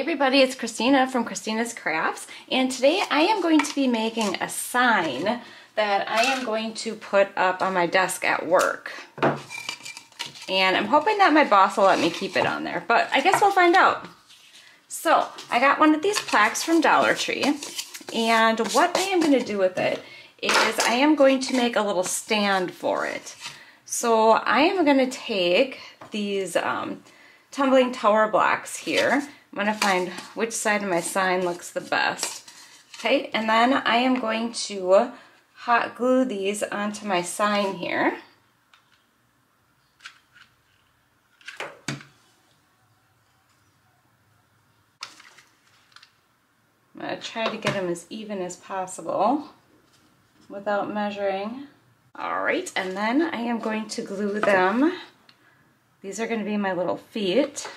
Hey everybody, it's Kristina from Kristina's Krafts and today I am going to be making a sign that I am going to put up on my desk at work. And I'm hoping that my boss will let me keep it on there, but I guess we'll find out. So I got one of these plaques from Dollar Tree and what I am going to do with it is I am going to make a little stand for it. So I am going to take these um, tumbling tower blocks here. I'm to find which side of my sign looks the best. Okay, and then I am going to hot glue these onto my sign here. I'm to try to get them as even as possible without measuring. All right, and then I am going to glue them. These are to be my little feet.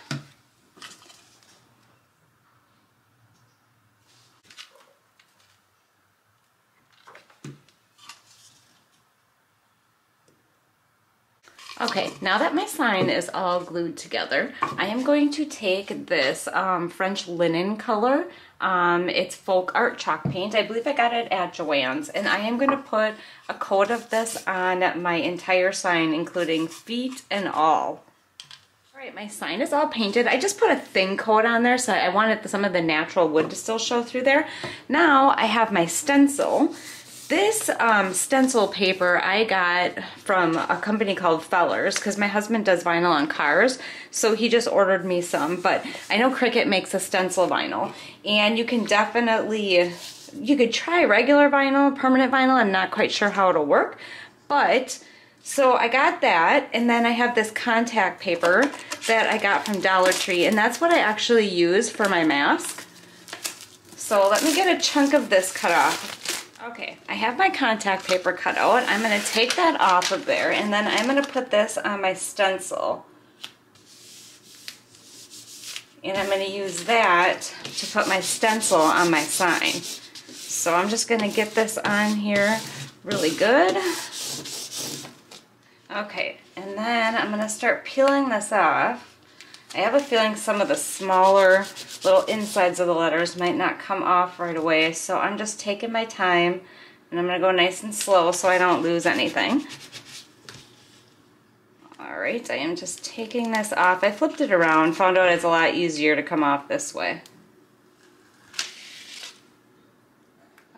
Okay, now that my sign is all glued together, I am going to take this um, French linen color. Um, it's folk art chalk paint. I believe I got it at Joann's. And I am going to put a coat of this on my entire sign, including feet and all. All right, my sign is all painted. I just put a thin coat on there, so I wanted some of the natural wood to still show through there. Now I have my stencil. This um, stencil paper I got from a company called Fellers because my husband does vinyl on cars so he just ordered me some but I know Cricut makes a stencil vinyl and you can definitely you could try regular vinyl permanent vinyl I'm not quite sure how it'll work but so I got that and then I have this contact paper that I got from Dollar Tree and that's what I actually use for my mask. So let me get a chunk of this cut off Okay, I have my contact paper cut out. I'm going to take that off of there and then I'm going to put this on my stencil. And I'm going to use that to put my stencil on my sign. So I'm just going to get this on here really good. Okay, and then I'm going to start peeling this off. I have a feeling some of the smaller little insides of the letters might not come off right away, so I'm just taking my time and I'm going to go nice and slow so I don't lose anything. Alright, I am just taking this off. I flipped it around, found out it's a lot easier to come off this way.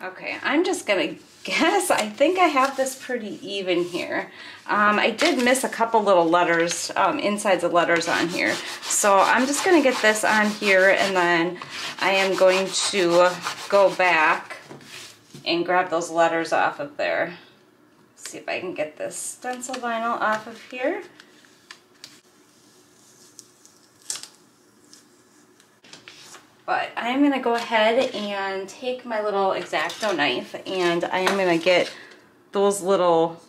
Okay, I'm just going to guess I think I have this pretty even here. Um, I did miss a couple little letters, um, insides of letters on here. So I'm just going to get this on here and then I am going to go back and grab those letters off of there. See if I can get this stencil vinyl off of here. But I'm going to go ahead and take my little X-Acto knife and I am going to get those little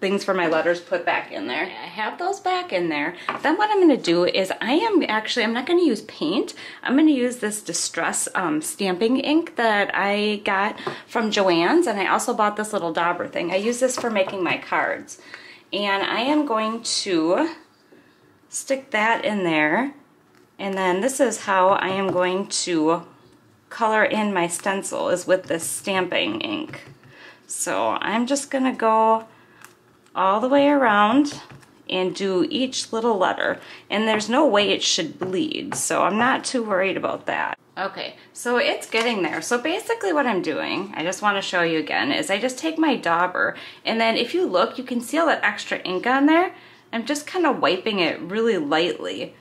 things for my letters put back in there. I have those back in there. Then what I'm going to do is I am actually, I'm not going to use paint. I'm going to use this Distress um, stamping ink that I got from Joann's and I also bought this little dauber thing. I use this for making my cards. And I am going to stick that in there and then this is how I am going to color in my stencil is with this stamping ink. So I'm just going to go all the way around and do each little letter. And there's no way it should bleed, so I'm not too worried about that. Okay, so it's getting there. So basically what I'm doing, I just want to show you again, is I just take my dauber, and then if you look, you can see all that extra ink on there. I'm just kind of wiping it really lightly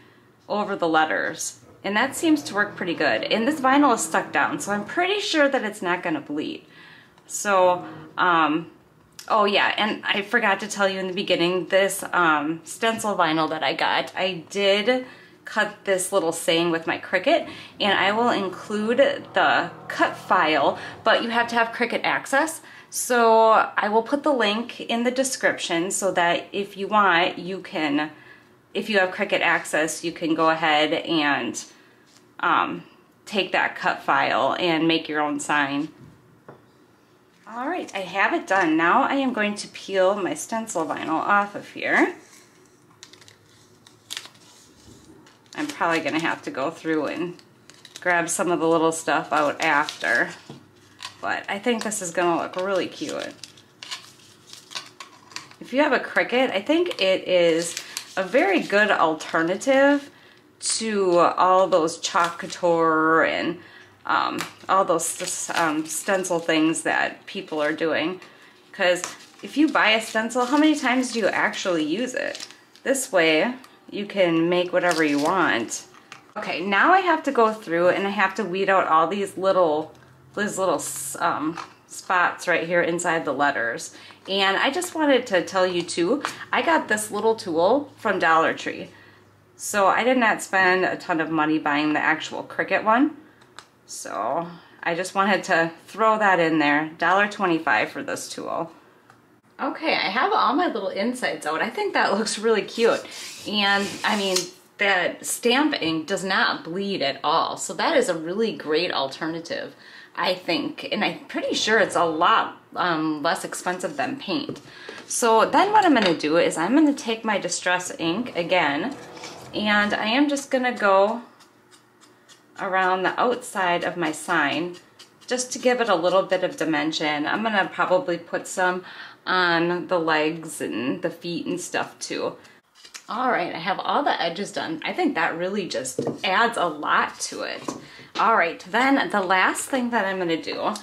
over the letters. And that seems to work pretty good. And this vinyl is stuck down, so I'm pretty sure that it's not gonna bleed. So, um, oh yeah, and I forgot to tell you in the beginning, this um, stencil vinyl that I got, I did cut this little saying with my Cricut and I will include the cut file, but you have to have Cricut access. So I will put the link in the description so that if you want, you can if you have Cricut access, you can go ahead and um, take that cut file and make your own sign. All right, I have it done. Now I am going to peel my stencil vinyl off of here. I'm probably gonna have to go through and grab some of the little stuff out after. But I think this is gonna look really cute. If you have a Cricut, I think it is a very good alternative to all those Chalk Couture and um, all those um, stencil things that people are doing. Because if you buy a stencil, how many times do you actually use it? This way, you can make whatever you want. Okay, now I have to go through and I have to weed out all these little, these little um, spots right here inside the letters. And I just wanted to tell you too, I got this little tool from Dollar Tree. So I did not spend a ton of money buying the actual Cricut one. So I just wanted to throw that in there. $1.25 for this tool. Okay, I have all my little insides out. I think that looks really cute. And I mean, that stamp ink does not bleed at all. So that is a really great alternative, I think. And I'm pretty sure it's a lot um, less expensive than paint. So then what I'm gonna do is I'm gonna take my Distress ink again, and I am just gonna go around the outside of my sign just to give it a little bit of dimension. I'm gonna probably put some on the legs and the feet and stuff too. All right, I have all the edges done. I think that really just adds a lot to it. All right, then the last thing that I'm gonna do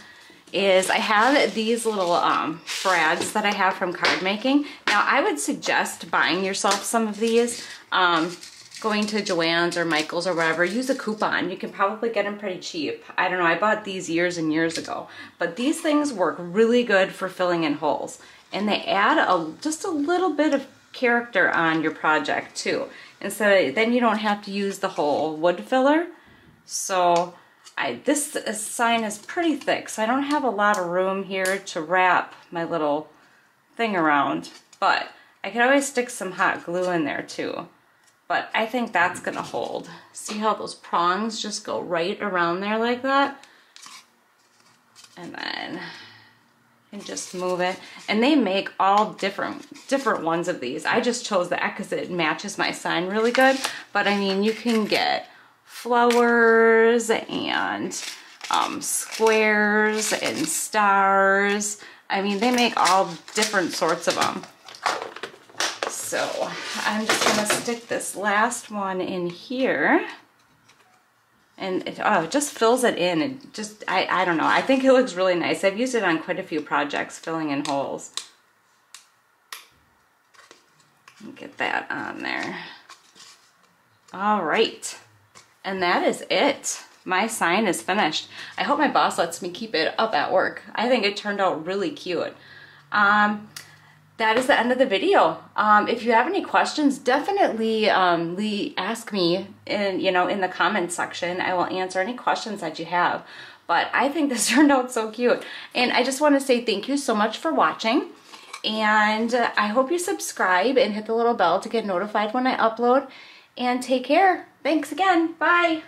is I have these little um, brads that I have from card making. Now I would suggest buying yourself some of these. Um, going to Joann's or Michael's or wherever, use a coupon. You can probably get them pretty cheap. I don't know, I bought these years and years ago. But these things work really good for filling in holes. And they add a just a little bit of character on your project too. And so then you don't have to use the whole wood filler. So I this sign is pretty thick, so I don't have a lot of room here to wrap my little thing around. But I can always stick some hot glue in there too. But I think that's gonna hold. See how those prongs just go right around there like that? And then and just move it. And they make all different different ones of these. I just chose that because it matches my sign really good. But I mean, you can get flowers and um, squares and stars. I mean, they make all different sorts of them. So I'm just gonna stick this last one in here. And it, oh, it just fills it in. It just, I, I don't know. I think it looks really nice. I've used it on quite a few projects, filling in holes. Get that on there. All right. And that is it. My sign is finished. I hope my boss lets me keep it up at work. I think it turned out really cute. Um, that is the end of the video. Um, if you have any questions, definitely um, ask me in, you know, in the comments section. I will answer any questions that you have. But I think this turned out so cute. And I just want to say thank you so much for watching. And I hope you subscribe and hit the little bell to get notified when I upload. And take care. Thanks again. Bye.